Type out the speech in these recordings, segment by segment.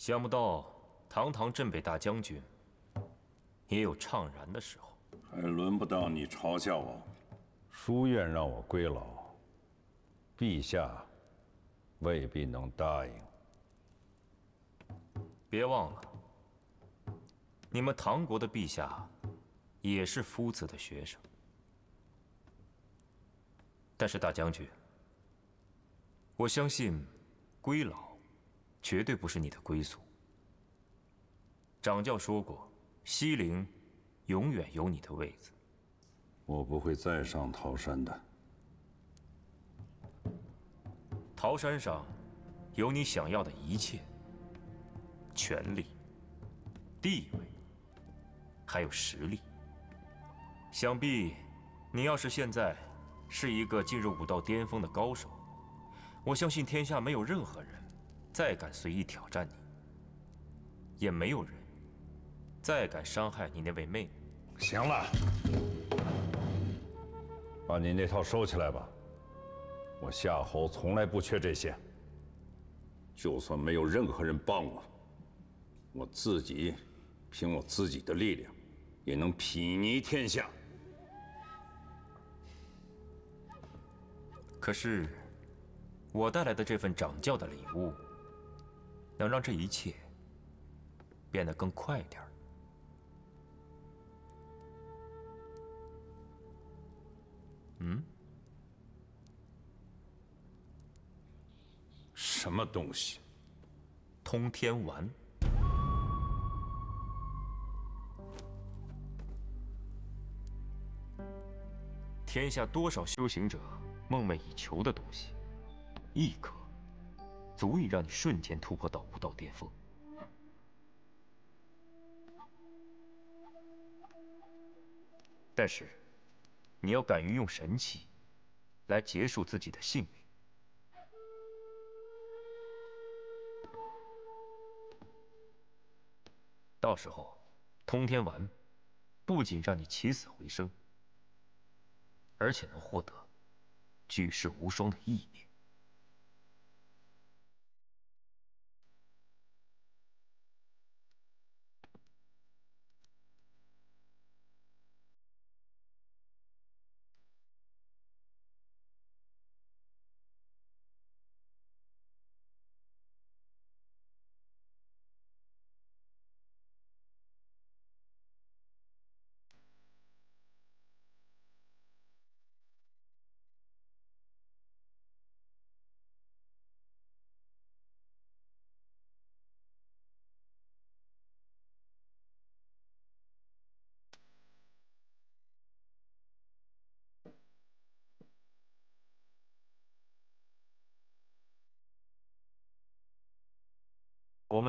想不到堂堂镇北大将军，也有怅然的时候。还轮不到你嘲笑我。书院让我归老，陛下未必能答应。别忘了，你们唐国的陛下也是夫子的学生。但是大将军，我相信归老绝对不是你的归宿。掌教说过，西陵。永远有你的位子。我不会再上桃山的。桃山上有你想要的一切：权力、地位，还有实力。想必你要是现在是一个进入武道巅峰的高手，我相信天下没有任何人再敢随意挑战你，也没有人再敢伤害你那位妹妹。行了，把你那套收起来吧。我夏侯从来不缺这些。就算没有任何人帮我，我自己凭我自己的力量，也能睥睨天下。可是，我带来的这份掌教的礼物，能让这一切变得更快一点。嗯，什么东西？通天丸。天下多少修行者梦寐以求的东西，一颗，足以让你瞬间突破到武道巅峰。但是。你要敢于用神器来结束自己的性命，到时候通天丸不仅让你起死回生，而且能获得举世无双的意念。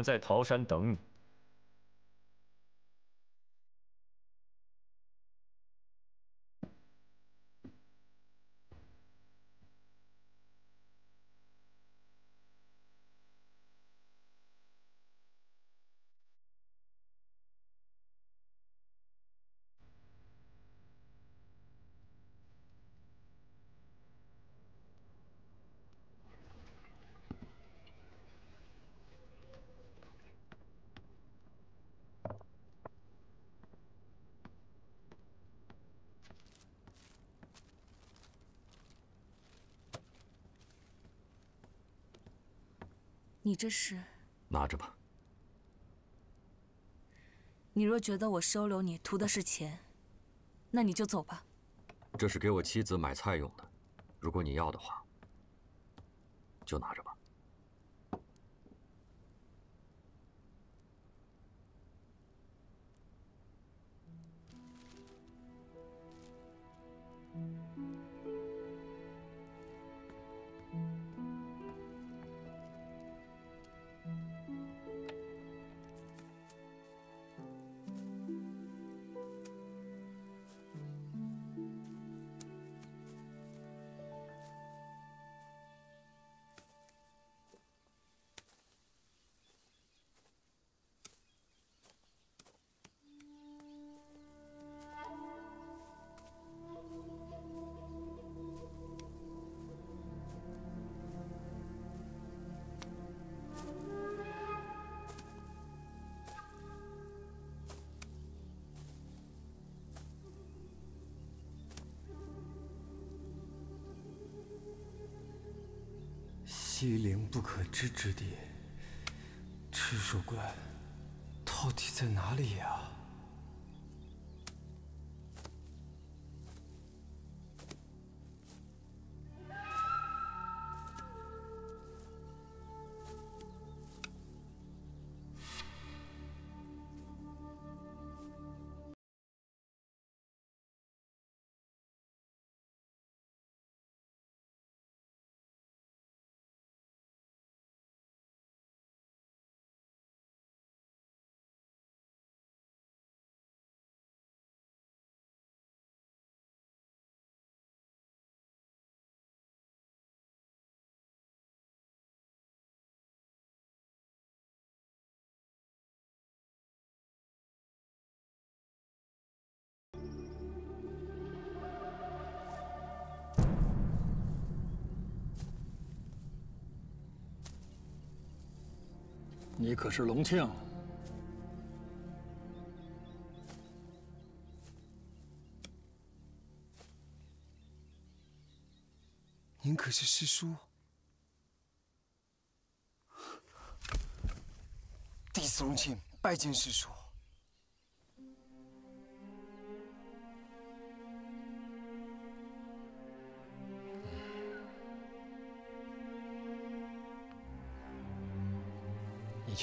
们在桃山等你。你这是拿着吧。你若觉得我收留你图的是钱，那你就走吧。这是给我妻子买菜用的，如果你要的话，就拿着吧。欺凌不可知之地，赤手怪到底在哪里呀？你可是隆庆？您可是师叔？弟子隆庆拜见师叔。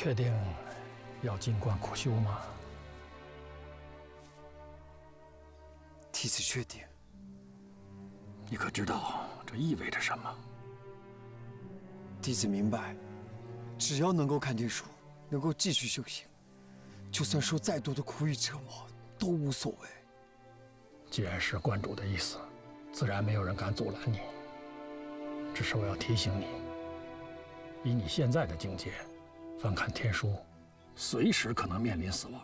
确定要静观苦修吗？弟子确定。你可知道这意味着什么？弟子明白，只要能够看天书，能够继续修行，就算受再多的苦与折磨都无所谓。既然是观主的意思，自然没有人敢阻拦你。只是我要提醒你，以你现在的境界，翻看天书，随时可能面临死亡。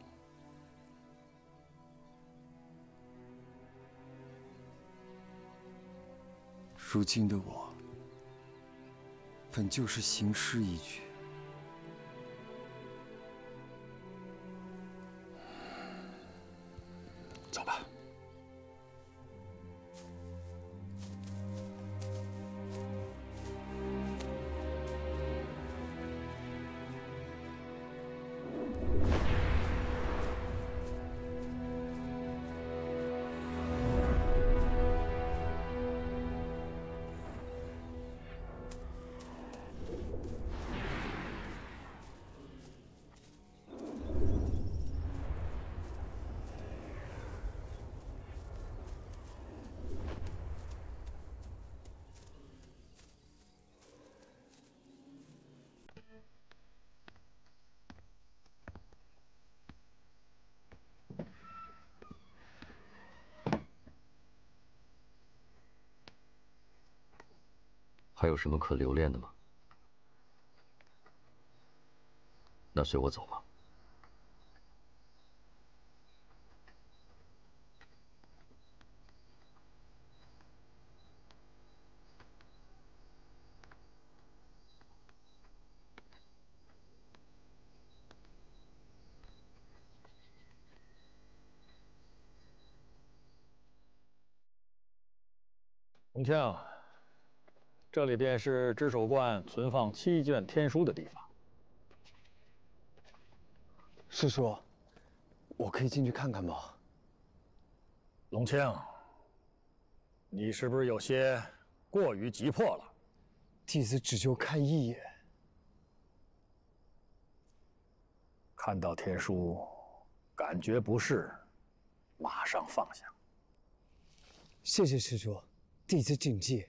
如今的我，本就是行尸一具。还有什么可留恋的吗？那随我走吧。洪庆，这里便是知守观存放七卷天书的地方。师叔，我可以进去看看吗？隆庆，你是不是有些过于急迫了？弟子只就看一眼。看到天书，感觉不适，马上放下。谢谢师叔，弟子谨记。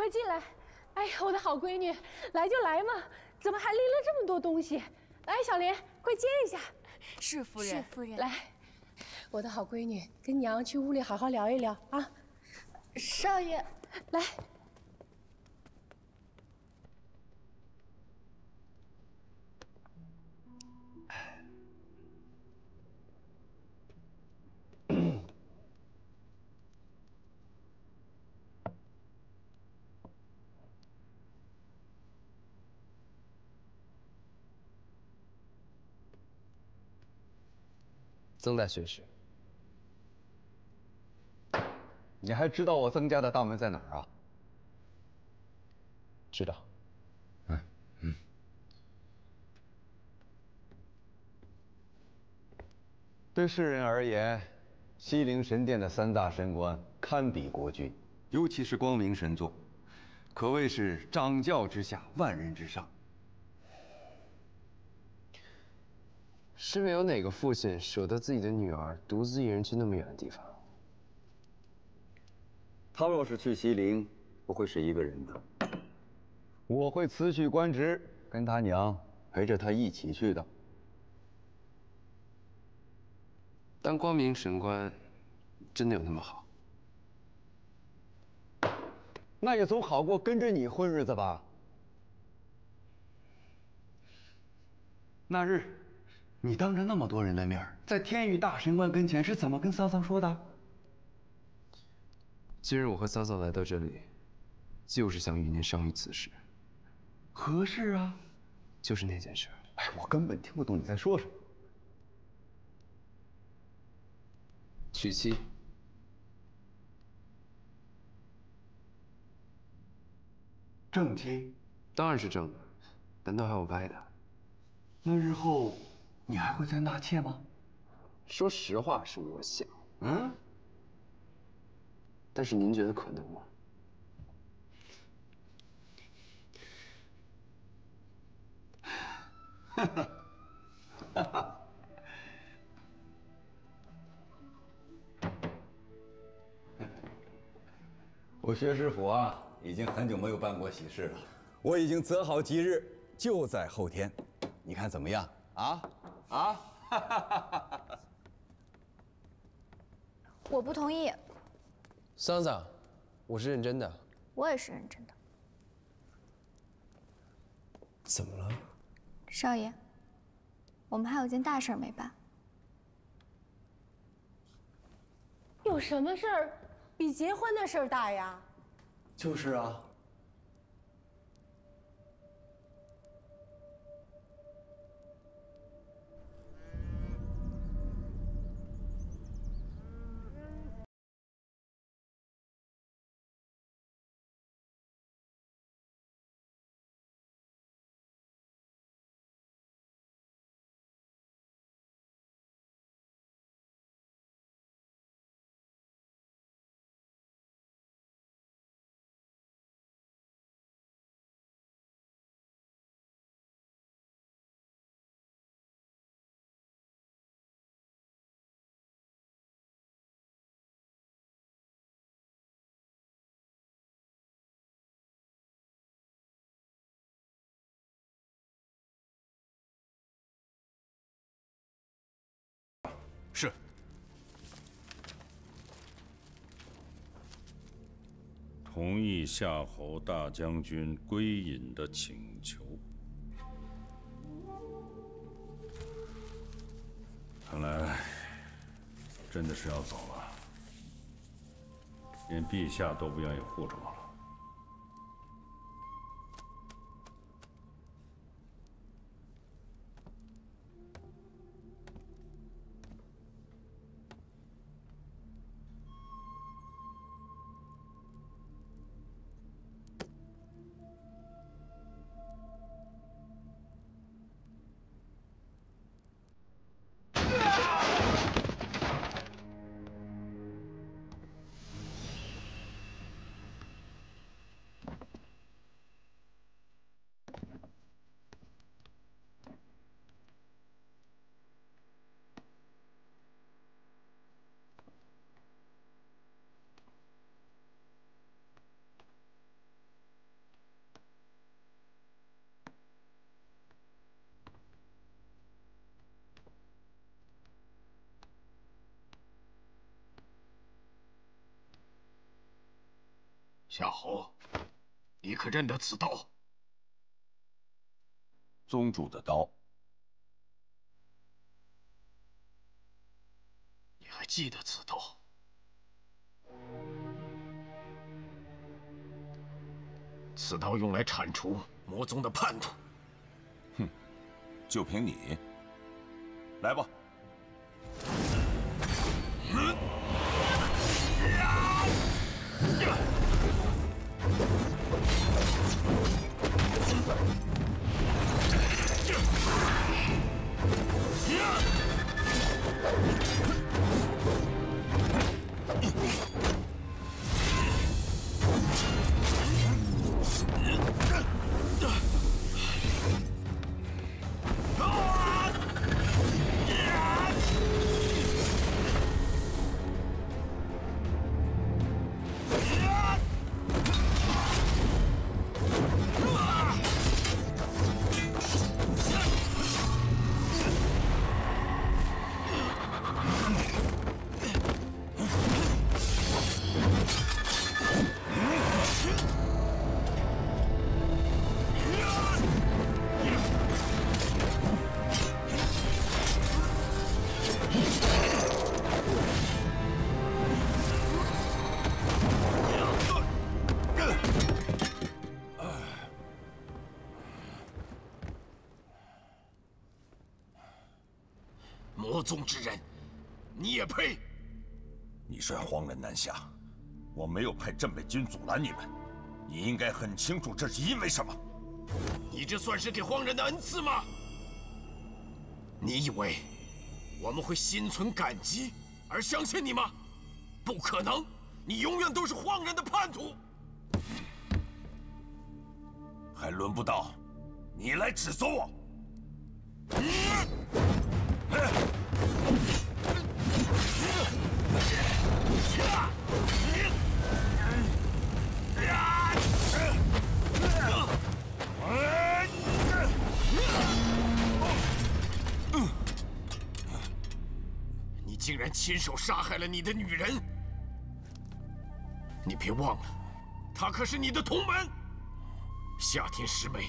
快进来！哎呀，我的好闺女，来就来嘛，怎么还拎了这么多东西？来，小莲，快接一下。是夫人。是夫人。来，我的好闺女，跟娘去屋里好好聊一聊啊。少爷，来。曾代学士，你还知道我曾家的大门在哪儿啊？知道。嗯嗯。对世人而言，西陵神殿的三大神官堪比国君，尤其是光明神座，可谓是掌教之下，万人之上。是没有哪个父亲舍得自己的女儿独自一人去那么远的地方。他若是去西陵，不会是一个人的。我会辞去官职，跟他娘陪着他一起去的。当光明神官，真的有那么好？那也总好过跟着你混日子吧。那日。你当着那么多人的面，在天宇大神官跟前是怎么跟桑桑说的？今日我和桑桑来到这里，就是想与您商议此事。何事啊？就是那件事。哎，我根本听不懂你在说什么。娶妻。正妻？当然是正的，难道还有歪的？那日后。你还会再纳妾吗？说实话是我想，嗯。但是您觉得可能吗？哈哈，哈哈。我薛师傅啊，已经很久没有办过喜事了。我已经择好吉日，就在后天，你看怎么样？啊？啊！我不同意。桑桑，我是认真的。我也是认真的。怎么了？少爷，我们还有件大事没办。有什么事儿比结婚的事儿大呀？就是啊。同意夏侯大将军归隐的请求。看来真的是要走了，连陛下都不愿意护着我了。夏侯，你可认得此刀？宗主的刀。你还记得此刀？此刀用来铲除魔宗的叛徒。哼，就凭你？来吧。魔宗之人，你也配？你率荒人南下，我没有派镇北军阻拦你们，你应该很清楚这是因为什么。你这算是给荒人的恩赐吗？你以为我们会心存感激而相信你吗？不可能，你永远都是荒人的叛徒。还轮不到你来指责我。你竟然亲手杀害了你的女人！你别忘了，她可是你的同门。夏天师妹，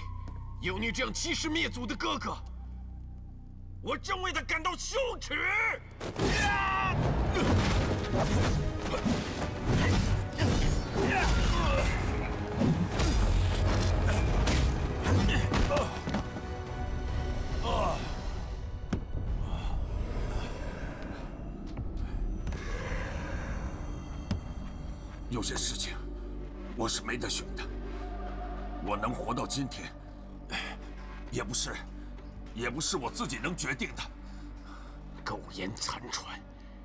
有你这样欺师灭祖的哥哥，我真为他感到羞耻。有些事情，我是没得选的。我能活到今天，也不是，也不是我自己能决定的。苟延残喘，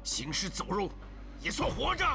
行尸走肉，也算活着。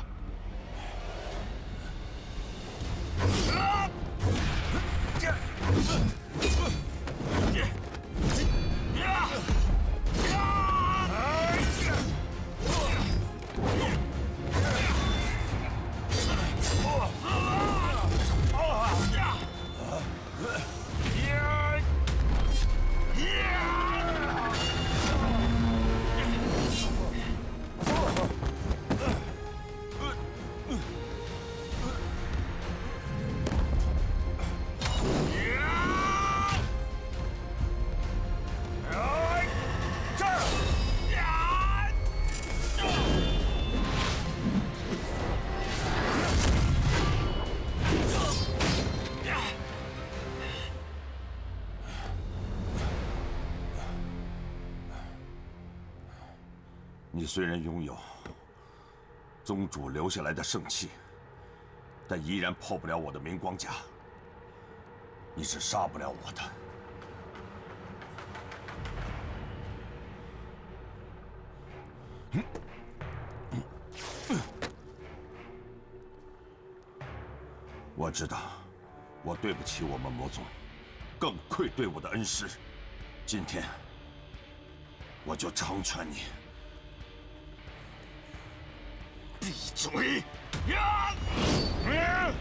虽然拥有宗主留下来的圣器，但依然破不了我的明光甲。你是杀不了我的。我知道，我对不起我们魔宗，更愧对我的恩师。今天，我就成全你。闭嘴！呀！呀！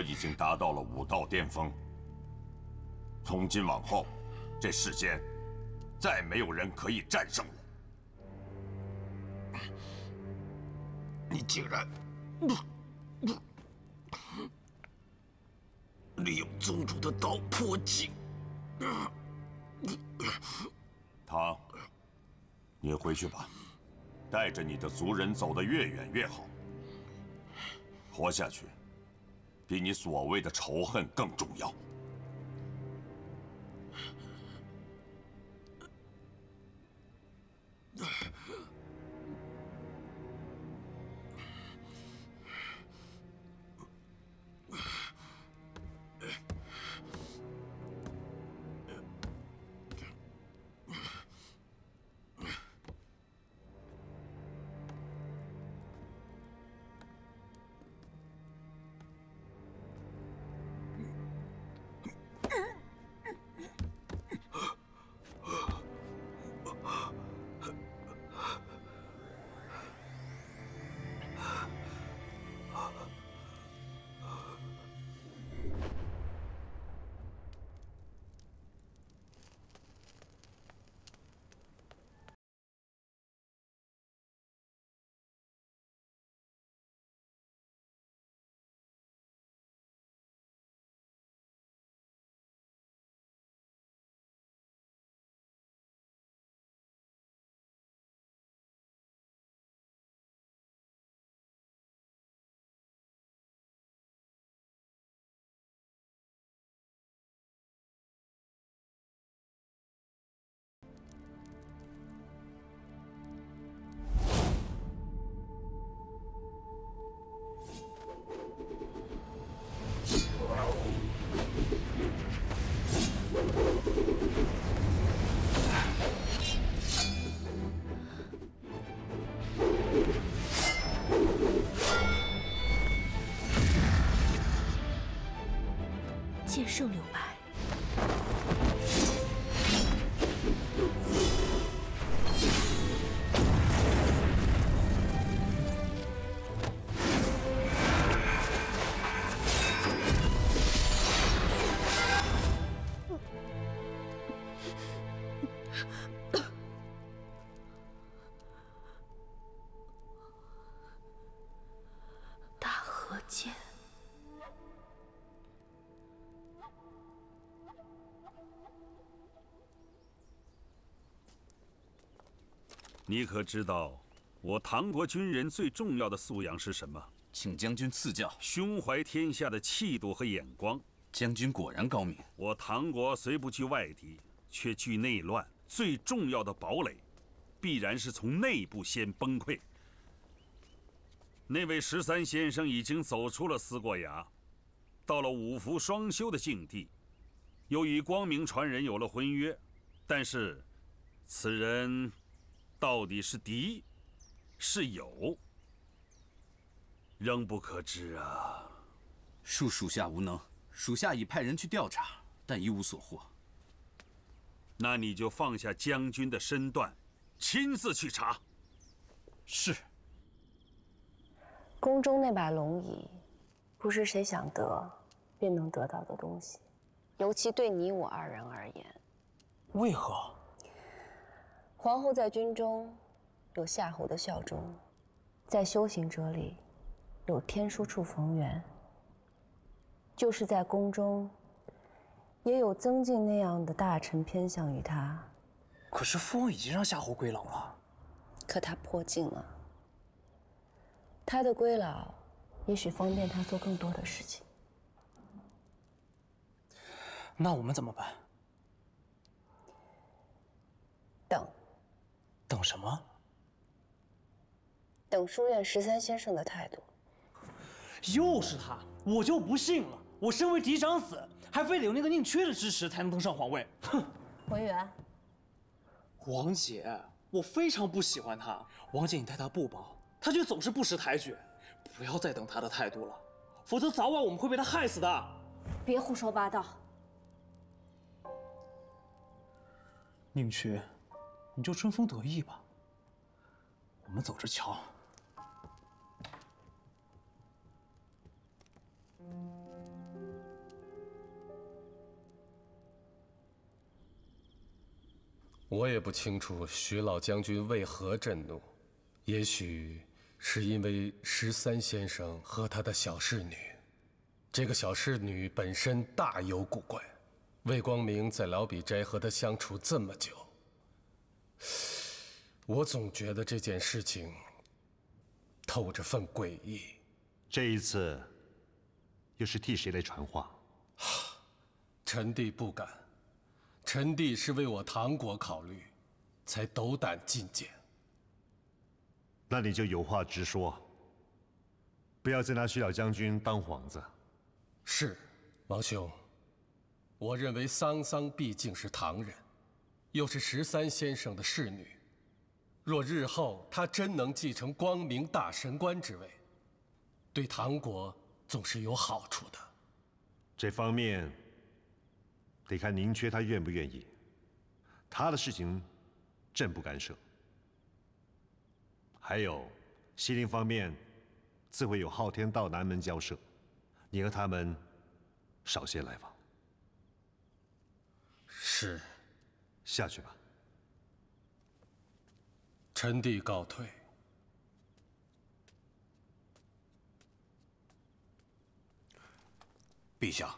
我已经达到了武道巅峰。从今往后，这世间再没有人可以战胜我。你竟然利用宗主的刀破镜！唐，你回去吧，带着你的族人走得越远越好。活下去，比你所谓的仇恨更重要。剑圣柳白。你可知道，我唐国军人最重要的素养是什么？请将军赐教。胸怀天下的气度和眼光。将军果然高明。我唐国虽不惧外敌，却惧内乱。最重要的堡垒，必然是从内部先崩溃。那位十三先生已经走出了思过崖，到了五福双修的境地，又与光明传人有了婚约。但是，此人到底是敌，是友，仍不可知啊。恕属下无能，属下已派人去调查，但一无所获。那你就放下将军的身段，亲自去查。是。宫中那把龙椅，不是谁想得便能得到的东西，尤其对你我二人而言。为何？皇后在军中有夏侯的效忠，在修行者里有天书处逢源，就是在宫中。也有曾静那样的大臣偏向于他，可是父王已经让夏侯归老了。可他破镜了。他的归老，也许方便他做更多的事情。那我们怎么办？等。等什么？等书院十三先生的态度。又是他，我就不信了！我身为嫡长子，还非得有那个宁缺的支持才能登上皇位。哼！文远，王姐，我非常不喜欢他。王姐，你待他不薄，他却总是不识抬举。不要再等他的态度了，否则早晚我们会被他害死的。别胡说八道。宁缺，你就春风得意吧。我们走着瞧。我也不清楚徐老将军为何震怒，也许是因为十三先生和他的小侍女。这个小侍女本身大有古怪。魏光明在老笔斋和他相处这么久，我总觉得这件事情透着份诡异。这一次又是替谁来传话？臣弟不敢。臣弟是为我唐国考虑，才斗胆进谏。那你就有话直说，不要再拿徐老将军当幌子。是，王兄。我认为桑桑毕竟是唐人，又是十三先生的侍女，若日后她真能继承光明大神官之位，对唐国总是有好处的。这方面。得看宁缺他愿不愿意，他的事情，朕不干涉。还有，西陵方面，自会有昊天道南门交涉，你和他们少些来往。是，下去吧。臣弟告退。陛下，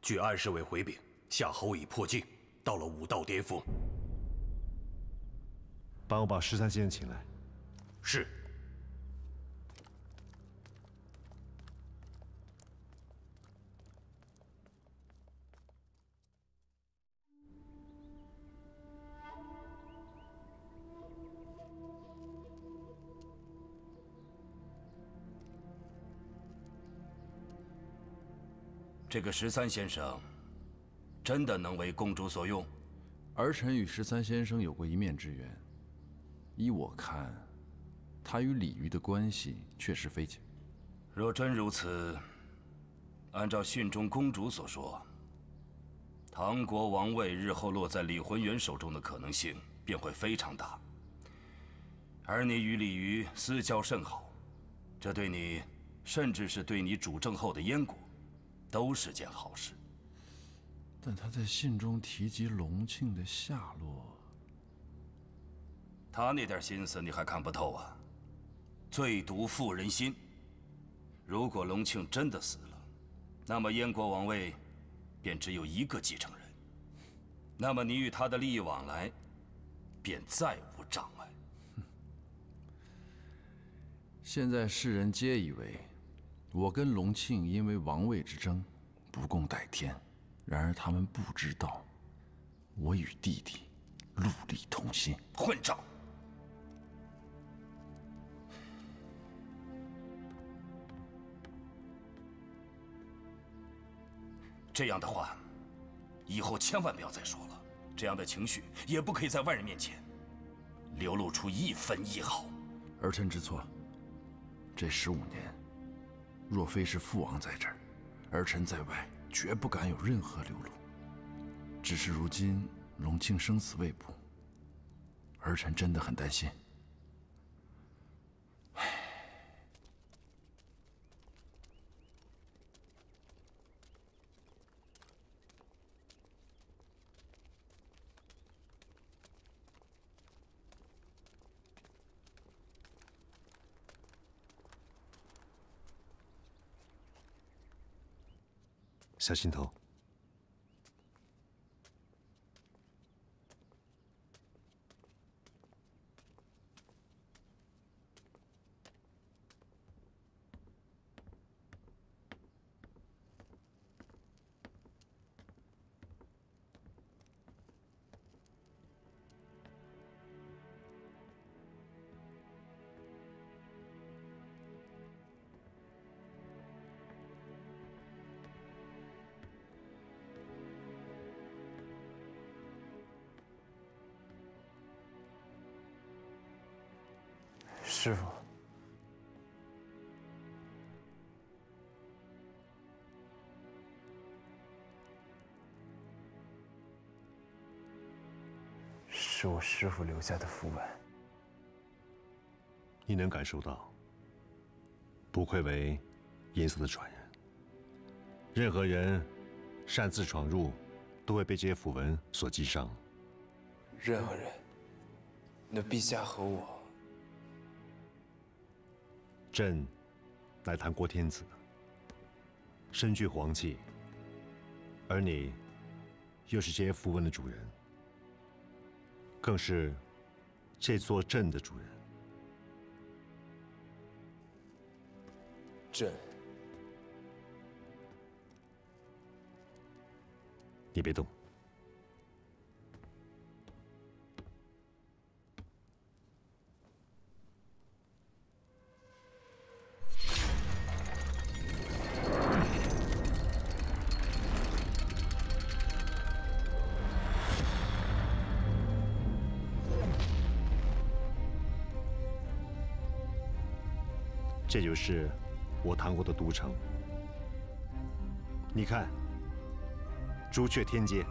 据安侍卫回禀。夏侯已破境，到了武道巅峰。帮我把十三先生请来。是。这个十三先生。真的能为公主所用？儿臣与十三先生有过一面之缘。依我看，他与李渔的关系确实匪浅。若真如此，按照信中公主所说，唐国王位日后落在李浑元手中的可能性便会非常大。而你与李渔私交甚好，这对你，甚至是对你主政后的燕国，都是件好事。但他在信中提及隆庆的下落，他那点心思你还看不透啊？最毒妇人心。如果隆庆真的死了，那么燕国王位便只有一个继承人，那么你与他的利益往来便再无障碍。现在世人皆以为我跟隆庆因为王位之争不共戴天。然而他们不知道，我与弟弟戮力同心。混账！这样的话，以后千万不要再说了。这样的情绪也不可以在外人面前流露出一分一毫。儿臣知错。这十五年，若非是父王在这儿，儿臣在外。绝不敢有任何流露。只是如今隆庆生死未卜，儿臣真的很担心。小心头。是我师傅留下的符文。你能感受到，不愧为银色的传人。任何人擅自闯入，都会被这些符文所击伤。任何人，那陛下和我，朕乃唐国天子，身具皇气，而你又是这些符文的主人，更是这座镇的主人。朕，你别动。就是我唐国的都城。你看，朱雀天街。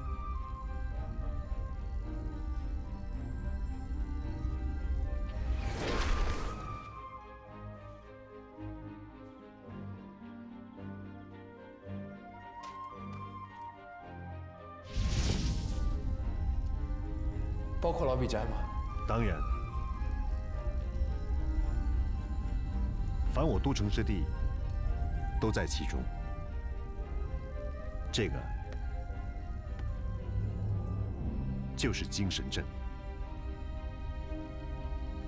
包括老比斋吗？都城之地，都在其中。这个就是精神阵。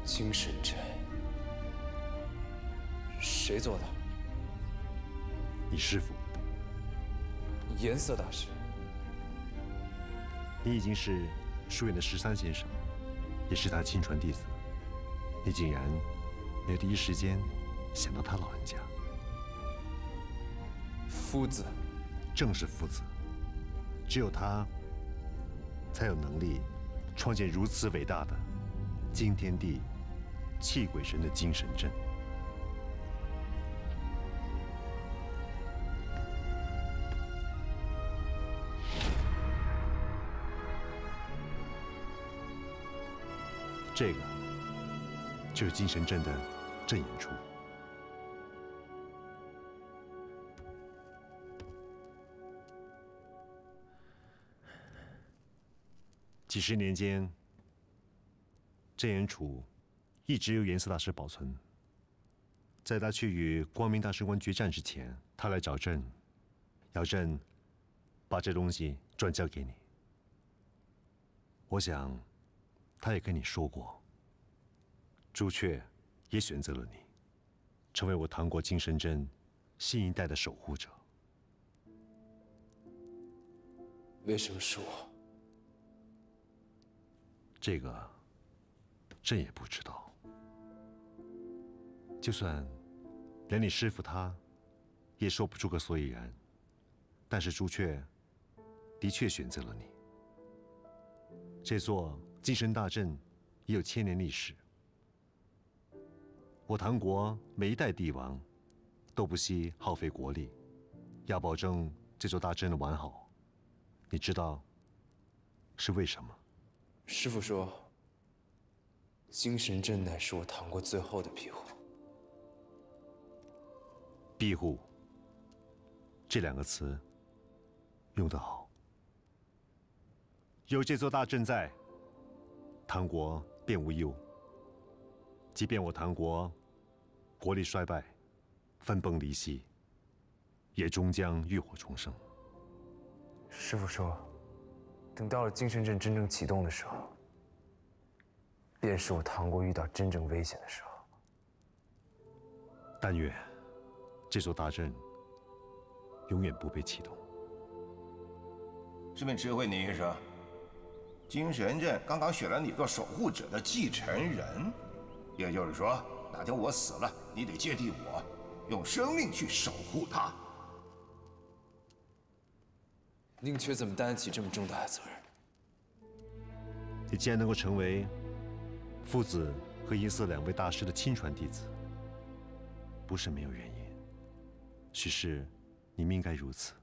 精神阵，谁做的？你师傅。颜色大师。你已经是书院的十三先生，也是他亲传弟子。你竟然没有第一时间。想到他老人家，夫子，正是夫子。只有他，才有能力创建如此伟大的惊天地、泣鬼神的精神阵。这个就是精神阵的阵眼处。几十年间，镇眼处一直由颜色大师保存。在他去与光明大神官决战之前，他来找朕，要朕把这东西转交给你。我想，他也跟你说过，朱雀也选择了你，成为我唐国金神镇新一代的守护者。为什么是我？这个，朕也不知道。就算连你师傅他，也说不出个所以然。但是朱雀，的确选择了你。这座金身大阵已有千年历史。我唐国每一代帝王，都不惜耗费国力，要保证这座大阵的完好。你知道是为什么？师傅说：“精神阵乃是我唐国最后的庇护。”庇护这两个词用得好。有这座大阵在，唐国便无忧。即便我唐国国力衰败、分崩离析，也终将浴火重生。师傅说。等到了精神阵真正启动的时候，便是我唐国遇到真正危险的时候。但愿这座大阵永远不被启动。顺便知会你一声，精神阵刚刚选了你做守护者的继承人，也就是说，哪天我死了，你得接替我，用生命去守护它。宁缺怎么担得起这么重大的责任？你既然能够成为父子和银色两位大师的亲传弟子，不是没有原因。许是，你们应该如此。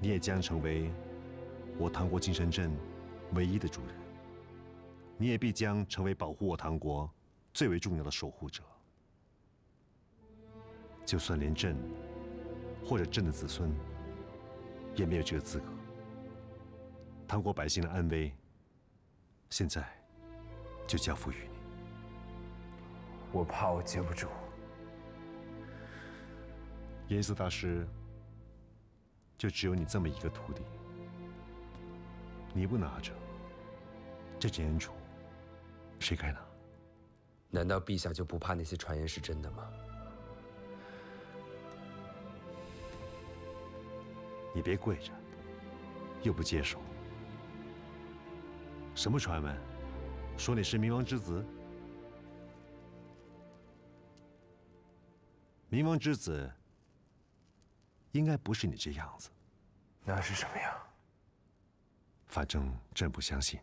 你也将成为我唐国金山镇唯一的主人。你也必将成为保护我唐国最为重要的守护者。就算连朕或者朕的子孙也没有这个资格。唐国百姓的安危，现在就交付于你。我怕我接不住。颜色大师，就只有你这么一个徒弟，你不拿着这件恩宠，谁该拿？难道陛下就不怕那些传言是真的吗？你别跪着，又不接受。什么传闻？说你是冥王之子？冥王之子应该不是你这样子。那是什么样？反正朕不相信。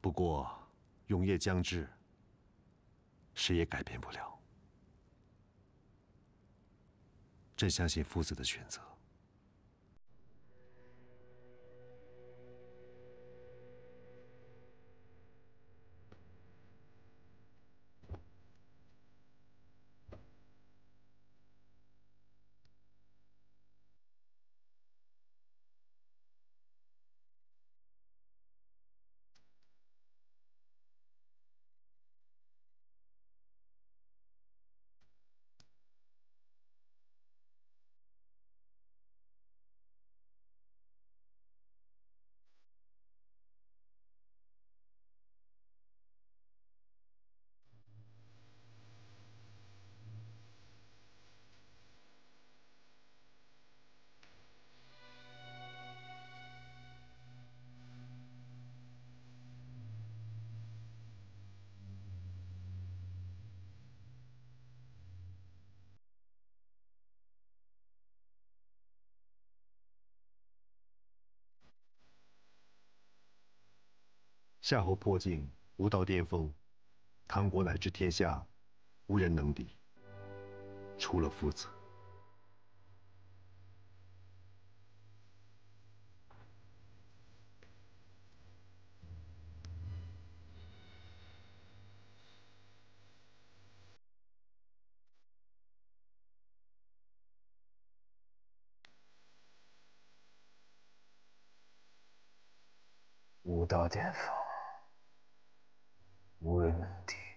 不过永夜将至，谁也改变不了。朕相信夫子的选择。夏侯破境，武道巅峰，唐国乃至天下，无人能敌，除了夫子。武道巅峰。无人能敌。